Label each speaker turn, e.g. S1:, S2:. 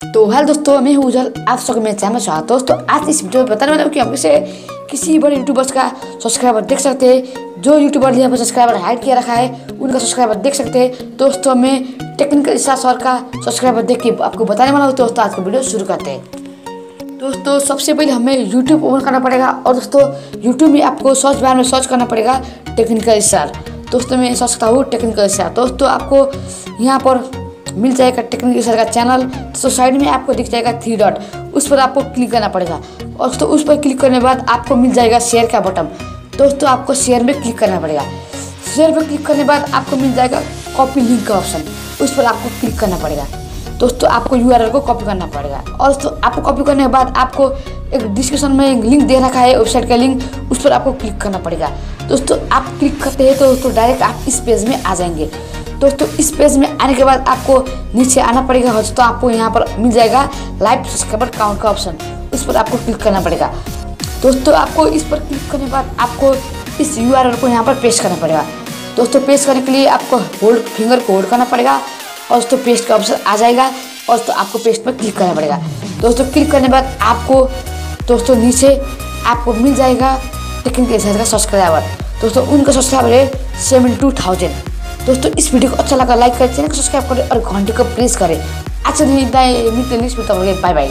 S1: तो हेलो दोस्तों, मैं हूँ उजल आप सबको में स्वागत है। दोस्तों, आज इस वीडियो में बताने वाला हूँ कि हम कैसे किसी बड़े यूट्यूबर्स का सब्सक्राइबर देख सकते हैं। जो यूट्यूबर ने यहाँ पर सब्सक्राइबर हाइड किया रखा है, उनका सब्सक्राइबर देख सकते हैं। दोस्तों, मैं टेक्निकल इसा सर का सब्सक्राइबर देख के आपको बताने वाला हूँ। तो दोस्तों, आज का वीडियो शुरू करते हैं। दोस्तों, सबसे पहले हमें यूट्यूब ओपन करना पड़ेगा और दोस्तों यूट्यूब में आपको सर्च बार में सर्च करना पड़ेगा टेक्निकल स्टार दोस्तों, मैं सर्च करता हूँ टेक्निकल स्टार दोस्तों, आपको यहाँ पर मिल जाएगा टेक्निकल स्टार का चैनल तो साइड में आपको दिख जाएगा थ्री डॉट उस पर आपको क्लिक करना पड़ेगा। और दोस्तों उस पर क्लिक करने के बाद आपको मिल जाएगा शेयर का बटन दोस्तों, आपको शेयर में क्लिक करना पड़ेगा। शेयर पर क्लिक करने के बाद आपको मिल जाएगा कॉपी लिंक का ऑप्शन उस पर आपको क्लिक करना पड़ेगा। दोस्तों, आपको यू को कॉपी करना पड़ेगा। और दोस्तों आपको कॉपी करने के बाद आपको एक डिस्क्रिप्शन में एक लिंक दे रखा है वेबसाइट का लिंक उस पर आपको क्लिक करना पड़ेगा। दोस्तों, आप क्लिक करते हैं तो दोस्तों डायरेक्ट आप इस पेज में आ जाएँगे। दोस्तों, इस पेज में आने के बाद आपको नीचे आना पड़ेगा दोस्तों आपको यहाँ पर मिल जाएगा लाइव सब्सक्राइबर काउंट का ऑप्शन उस पर आपको क्लिक करना पड़ेगा। दोस्तों, आपको इस पर क्लिक करने के बाद आपको इस यू को यहाँ पर पेस्ट करना पड़ेगा। दोस्तों पेस्ट करने के लिए आपको होल्ड फिंगर को होल्ड करना पड़ेगा और दोस्तों पेस्ट का ऑप्शन आ जाएगा और दोस्तों, आपको पेस्ट पर क्लिक करना पड़ेगा। दोस्तों क्लिक करने के बाद आपको, दोस्तों, नीचे आपको मिल जाएगा टेक्निकल का सब्सक्राइबर दोस्तों, उनका सब्सक्राइबर है सेवेंटी टू थाउज़ेंड दोस्तों, इस वीडियो को अच्छा लगा, लाइक करें चैनल को सब्सक्राइब करें और घंटे को प्रेस करें। अच्छा नहीं मिलते नेक्स्ट बाय बाय